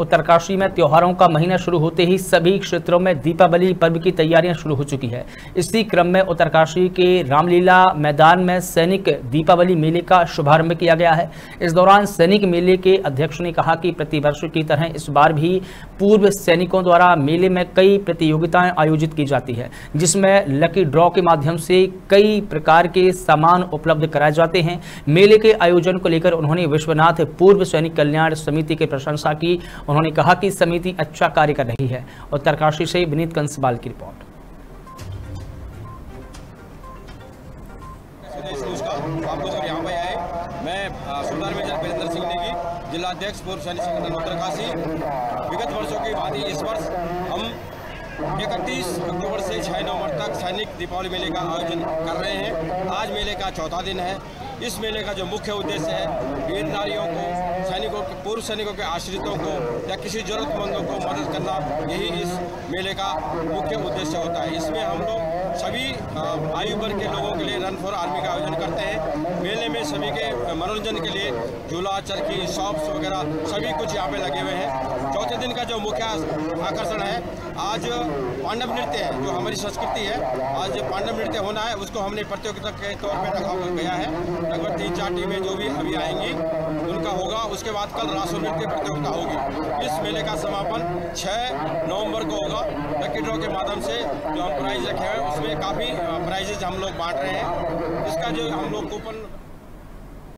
उत्तरकाशी में त्योहारों का महीना शुरू होते ही सभी क्षेत्रों में दीपावली पर्व की तैयारियाँ शुरू हो चुकी है। इसी क्रम में उत्तरकाशी के रामलीला मैदान में सैनिक दीपावली मेले का शुभारंभ किया गया है। इस दौरान सैनिक मेले के अध्यक्ष ने कहा कि प्रतिवर्ष की तरह इस बार भी पूर्व सैनिकों द्वारा मेले में कई प्रतियोगिताएँ आयोजित की जाती है, जिसमें लकी ड्रॉ के माध्यम से कई प्रकार के सामान उपलब्ध कराए जाते हैं। मेले के आयोजन को लेकर उन्होंने विश्वनाथ पूर्व सैनिक कल्याण समिति की प्रशंसा की। उन्होंने कहा कि समिति अच्छा कार्य कर रही है। उत्तरकाशी से विनीत कंसबाल की रिपोर्ट। मैं वीरेंद्र सिंह जिला अध्यक्ष पूर्व सैनिक संगठन उत्तरकाशी विगत वर्षों बाद ही इस वर्ष हम इकतीस अक्टूबर से छः नवंबर तक सैनिक दीपावली मेले का आयोजन कर रहे हैं। आज मेले का चौथा दिन है। इस मेले का जो मुख्य उद्देश्य है वीर नारियों को सैनिकों के पूर्व सैनिकों के आश्रितों को या किसी जरूरतमंदों को मदद करना यही इस मेले का मुख्य उद्देश्य होता है। इसमें हम लोग सभी आयु वर्ग के लोगों के लिए रन फॉर आर्मी का आयोजन करते हैं। मेले में सभी के मनोरंजन के लिए झूला, चरखी, शॉप्स वगैरह सभी कुछ यहाँ पे लगे हुए हैं। चौथे दिन का जो मुख्य आकर्षण है, आज पांडव नृत्य है, जो हमारी संस्कृति है। आज पांडव नृत्य होना है, उसको हमने प्रतियोगिता के तौर पर रखा गया है। लगभग तीन चार टीमें जो भी अभी आएँगी उनका होगा, उसके बाद कल रासो नृत्य प्रतियोगिता होगी। इस मेले का समापन 6 नवंबर को होगा। लकी ड्रॉ के माध्यम से जो हम प्राइज रखे हैं, उसमें काफ़ी प्राइजेज हम लोग बांट रहे हैं। इसका जो हम लोग कूपन